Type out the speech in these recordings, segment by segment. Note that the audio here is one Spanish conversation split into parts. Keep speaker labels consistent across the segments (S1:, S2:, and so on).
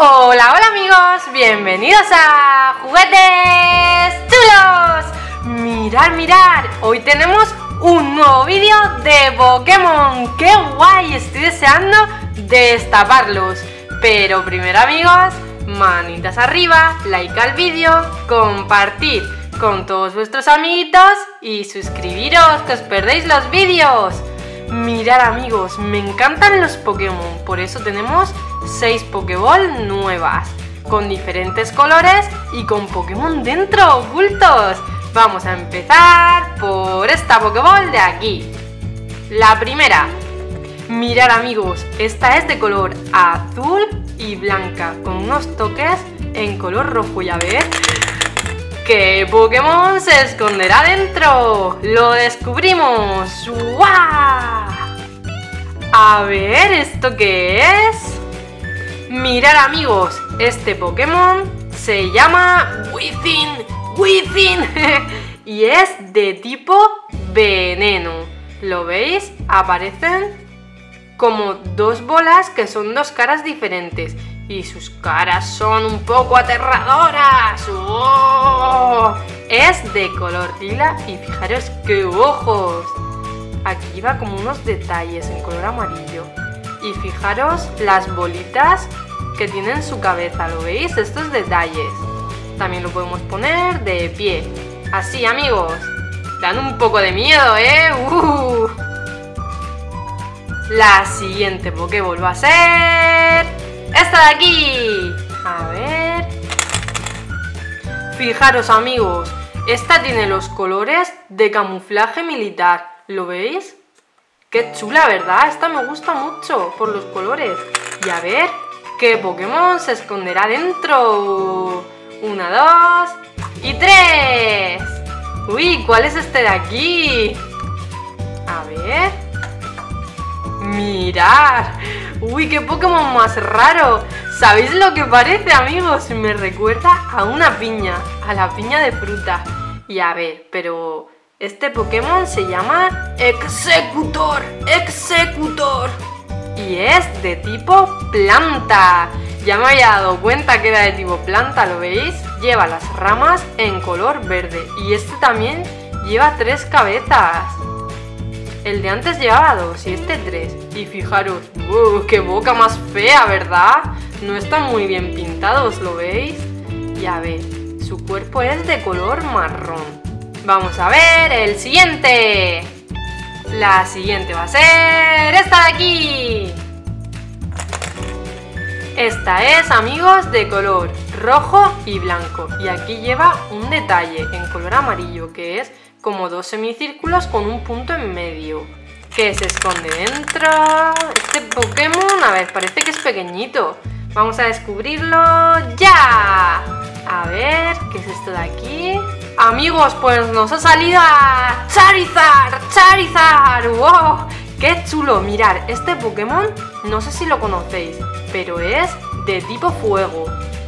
S1: Hola, hola amigos, bienvenidos a Juguetes Chulos. Mirar, mirar, hoy tenemos un nuevo vídeo de Pokémon. ¡Qué guay! Estoy deseando destaparlos. Pero primero amigos, manitas arriba, like al vídeo, compartir con todos vuestros amiguitos y suscribiros que os perdéis los vídeos. Mirad amigos, me encantan los Pokémon, por eso tenemos 6 Pokéball nuevas, con diferentes colores y con Pokémon dentro ocultos. Vamos a empezar por esta Pokéball de aquí. La primera. Mirad amigos, esta es de color azul y blanca, con unos toques en color rojo, ya ver. ¿Qué Pokémon se esconderá dentro? ¡Lo descubrimos! ¡Guau! A ver, ¿esto qué es? Mirad amigos, este Pokémon se llama Within, Within y es de tipo veneno. ¿Lo veis? Aparecen como dos bolas que son dos caras diferentes y sus caras son un poco aterradoras. ¡Oh! Es de color lila y fijaros qué ojos. Aquí va como unos detalles en color amarillo. Y fijaros las bolitas que tienen su cabeza, ¿lo veis? Estos detalles. También lo podemos poner de pie. Así, amigos. Dan un poco de miedo, ¿eh? Uh. La siguiente Pokéball va a ser... ¡Esta de aquí! A ver... Fijaros, amigos. Esta tiene los colores de camuflaje militar. ¿Lo veis? Qué chula, ¿verdad? Esta me gusta mucho por los colores. Y a ver, ¿qué Pokémon se esconderá dentro? Una, dos y tres. Uy, ¿cuál es este de aquí? A ver. Mirar. Uy, qué Pokémon más raro. ¿Sabéis lo que parece, amigos? Me recuerda a una piña, a la piña de fruta. Y a ver, pero este Pokémon se llama Executor, Executor. Y es de tipo planta. Ya me había dado cuenta que era de tipo planta, ¿lo veis? Lleva las ramas en color verde. Y este también lleva tres cabezas. El de antes llevaba dos y este tres. Y fijaros, ¡uh, qué boca más fea, ¿verdad? No están muy bien pintados, ¿lo veis? Y a ver, su cuerpo es de color marrón. Vamos a ver el siguiente. La siguiente va a ser esta de aquí. Esta es, amigos, de color rojo y blanco. Y aquí lleva un detalle en color amarillo, que es como dos semicírculos con un punto en medio. Que se esconde dentro. Este Pokémon, a ver, parece que es pequeñito. Vamos a descubrirlo ya. A ver, ¿qué es esto de aquí? Amigos, pues nos ha salido Charizard, Charizard, wow, qué chulo, mirar, este Pokémon, no sé si lo conocéis, pero es de tipo fuego,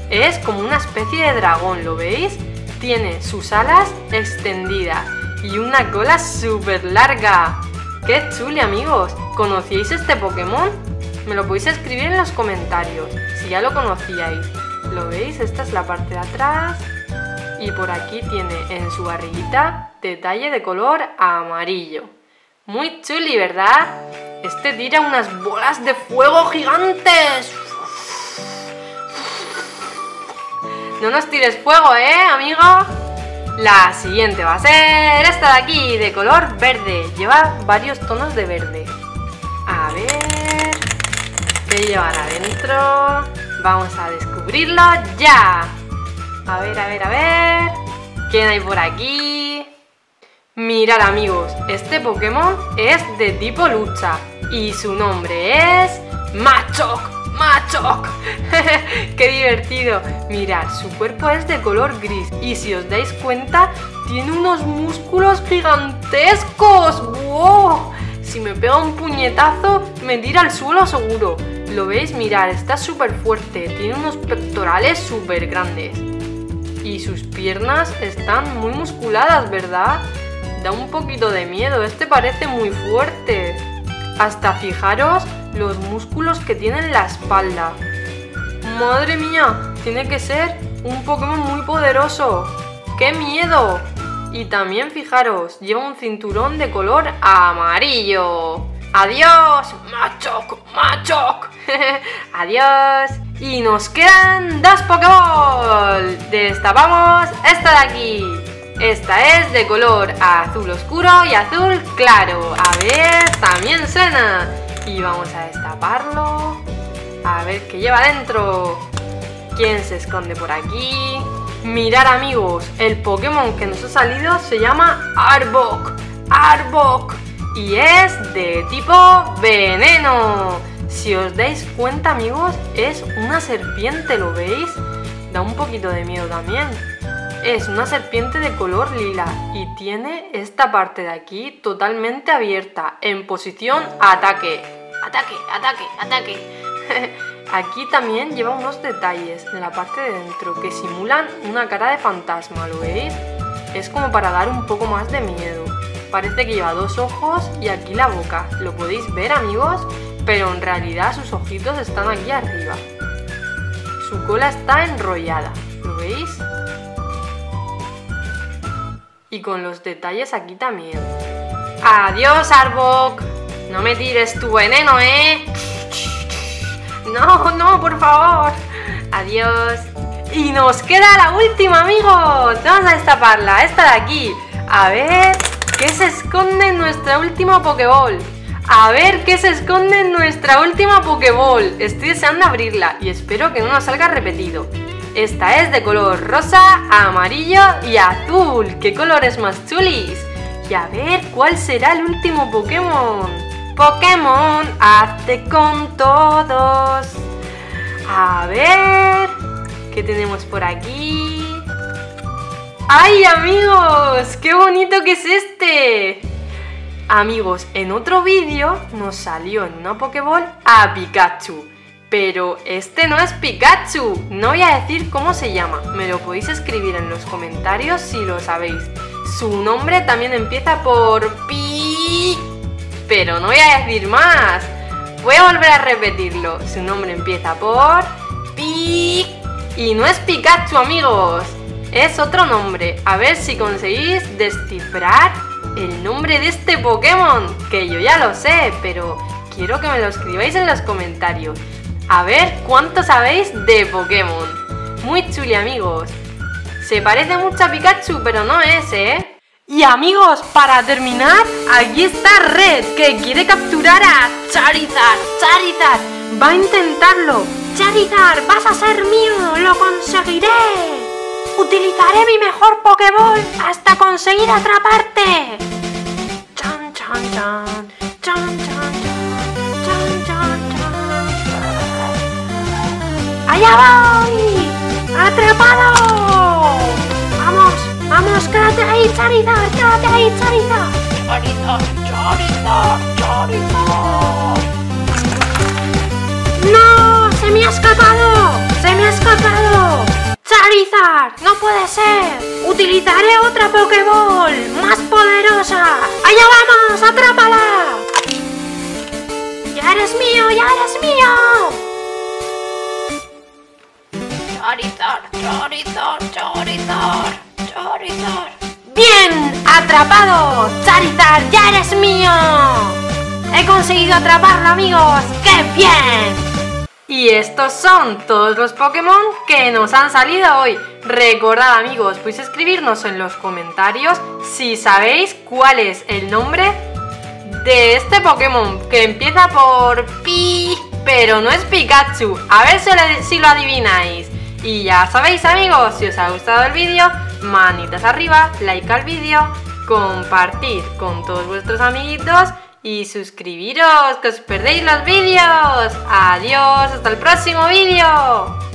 S1: es como una especie de dragón, ¿lo veis? Tiene sus alas extendidas y una cola súper larga. ¡Qué chulo, amigos! ¿Conocíais este Pokémon? Me lo podéis escribir en los comentarios, si ya lo conocíais. ¿Lo veis? Esta es la parte de atrás, y por aquí tiene en su barriguita detalle de color amarillo. Muy chuli, ¿verdad? Este tira unas bolas de fuego gigantes. No nos tires fuego, ¿eh, amigo? La siguiente va a ser esta de aquí, de color verde. Lleva varios tonos de verde. A ver... ¿Qué llevará adentro? Vamos a descubrirlo ya. A ver, a ver, a ver. ¿Quién hay por aquí? Mirad amigos, este Pokémon es de tipo lucha y su nombre es Machok. Machok. ¡Qué divertido! Mirad, su cuerpo es de color gris y si os dais cuenta, tiene unos músculos gigantescos. ¡Wow! Si me pega un puñetazo, me tira al suelo seguro. ¿Lo veis? Mirad, está súper fuerte, tiene unos pectorales súper grandes y sus piernas están muy musculadas, ¿verdad? Da un poquito de miedo, este parece muy fuerte. Hasta fijaros los músculos que tiene en la espalda. Madre mía, tiene que ser un Pokémon muy poderoso. ¡Qué miedo! Y también fijaros, lleva un cinturón de color amarillo. ¡Adiós! ¡Machoc! ¡Machoc! ¡Adiós! Y nos quedan dos Pokéball. Destapamos esta de aquí. Esta es de color azul oscuro y azul claro. A ver, también suena. Y vamos a destaparlo. A ver qué lleva dentro. ¿Quién se esconde por aquí? Mirar amigos, el Pokémon que nos ha salido se llama Arbok. Arbok. Y es de tipo veneno. Si os dais cuenta amigos, es una serpiente, ¿lo veis? Da un poquito de miedo también. Es una serpiente de color lila y tiene esta parte de aquí totalmente abierta, en posición ataque. Ataque, ataque, ataque. Aquí también lleva unos detalles en la parte de dentro que simulan una cara de fantasma, ¿lo veis? Es como para dar un poco más de miedo. Parece que lleva dos ojos y aquí la boca. ¿Lo podéis ver amigos? Pero en realidad sus ojitos están aquí arriba. Su cola está enrollada, ¿lo veis? Y con los detalles aquí también. ¡Adiós, Arbok! No me tires tu veneno, ¿eh? No, no, por favor. Adiós. Y nos queda la última, amigos. Vamos a destaparla, esta de aquí. A ver qué se esconde en nuestra última Pokéball. A ver qué se esconde en nuestra última Pokéball. Estoy deseando abrirla y espero que no nos salga repetido. Esta es de color rosa, amarillo y azul. ¿Qué colores más chulis? Y a ver cuál será el último Pokémon. Pokémon, hazte con todos. A ver, ¿qué tenemos por aquí? ¡Ay, amigos! ¡Qué bonito que es este! Amigos, en otro vídeo nos salió en una Pokéball a Pikachu. Pero este no es Pikachu. No voy a decir cómo se llama. Me lo podéis escribir en los comentarios si lo sabéis. Su nombre también empieza por Pi pero no voy a decir más. Voy a volver a repetirlo. Su nombre empieza por Pi y no es Pikachu, amigos. Es otro nombre. A ver si conseguís descifrar el nombre de este Pokémon, que yo ya lo sé, pero quiero que me lo escribáis en los comentarios. A ver cuánto sabéis de Pokémon. Muy chuli, amigos. Se parece mucho a Pikachu, pero no es, ¿eh? Y amigos, para terminar, aquí está Red, que quiere capturar a Charizard. Charizard, va a intentarlo. Charizard, vas a ser mío, lo conseguiré. Utilizaré mi mejor Pokéball hasta conseguir atraparte. Chan, chan, chan, chan, chan, chan, chan, chan. ¡Allá voy! ¡Atrapado! ¡Vamos, quédate ahí, Charizard! ¡Quédate ahí, Charizard! ¡Charizard, Charizard, Charizard! ¡No! ¡No puede ser! ¡Utilizaré otra Pokéball! ¡Más poderosa! ¡Allá vamos! ¡Atrápala! ¡Ya eres mío! ¡Ya eres mío! Charizard, Charizard, Charizard. Charizard. ¡Bien! ¡Atrapado! ¡Charizard, ya eres mío! ¡He conseguido atraparlo, amigos! ¡Qué bien! Y estos son todos los Pokémon que nos han salido hoy. Recordad amigos, podéis escribirnos en los comentarios si sabéis cuál es el nombre de este Pokémon que empieza por Pi, pero no es Pikachu. A ver si lo adivináis. Y ya sabéis amigos, si os ha gustado el vídeo, manitas arriba, like al vídeo, compartir con todos vuestros amiguitos y suscribiros, que os perdéis los vídeos. Adiós, hasta el próximo vídeo.